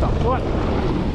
tá foda.